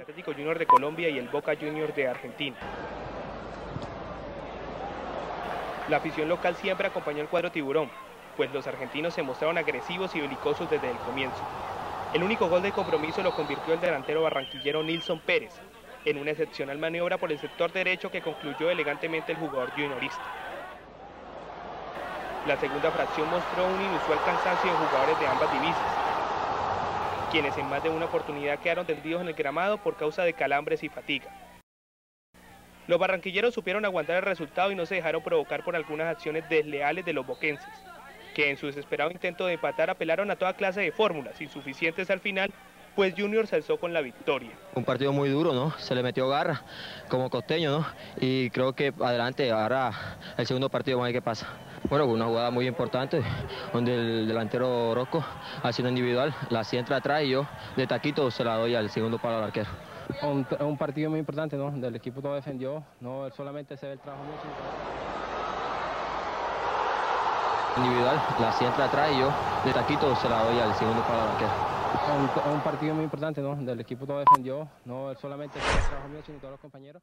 Atlético Junior de Colombia y el Boca Junior de Argentina. La afición local siempre acompañó el cuadro tiburón, pues los argentinos se mostraron agresivos y belicosos desde el comienzo. El único gol de compromiso lo convirtió el delantero barranquillero Nilson Pérez, en una excepcional maniobra por el sector derecho que concluyó elegantemente el jugador juniorista. La segunda fracción mostró un inusual cansancio de jugadores de ambas divisas, quienes en más de una oportunidad quedaron tendidos en el gramado por causa de calambres y fatiga. Los barranquilleros supieron aguantar el resultado y no se dejaron provocar por algunas acciones desleales de los boquenses, que en su desesperado intento de empatar apelaron a toda clase de fórmulas, insuficientes al final, pues Junior se alzó con la victoria. Un partido muy duro, ¿no? Se le metió garra como costeño, ¿no? Y creo que adelante, ahora el segundo partido vamos a ver qué pasa. Bueno, una jugada muy importante, donde el delantero Rocco, haciendo individual, la entra atrás y yo de taquito se la doy al segundo palo al arquero. Un, un partido muy importante, ¿no? Del equipo todo defendió, no solamente se ve el trabajo mucho. Individual, la entra atrás y yo de taquito se la doy al segundo palo al arquero. Un, un, partido muy importante, ¿no? Del equipo todo defendió, no solamente el trabajo mío, sino todos los compañeros.